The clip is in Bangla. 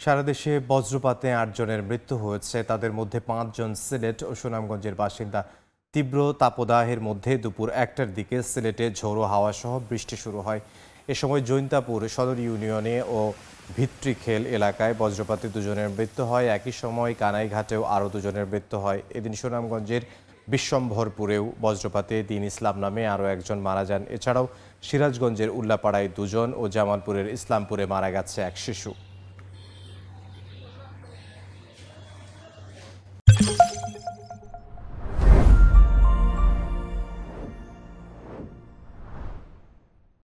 সারা দেশে বজ্রপাতে আটজনের মৃত্যু হয়েছে। তাদের মধ্যে পাঁচজন সিলেট ও সুনামগঞ্জের বাসিন্দা। তীব্র তাপদাহের মধ্যে দুপুর একটার দিকে সিলেটে ঝোড়ো হাওয়া সহ বৃষ্টি শুরু হয়। এ সময় জৈন্তাপুর সদর ইউনিয়নে ও ভিত্রিখেল এলাকায় বজ্রপাতে দুজনের মৃত্যু হয়। একই সময় কানাইঘাটেও আরও দুজনের মৃত্যু হয়। এদিন সুনামগঞ্জের বিশ্বম্ভরপুরেও বজ্রপাতে দিন ইসলাম নামে আরও একজন মারা যান। এছাড়াও সিরাজগঞ্জের উল্লাপাড়ায় দুজন ও জামালপুরের ইসলামপুরে মারা গেছে এক শিশু।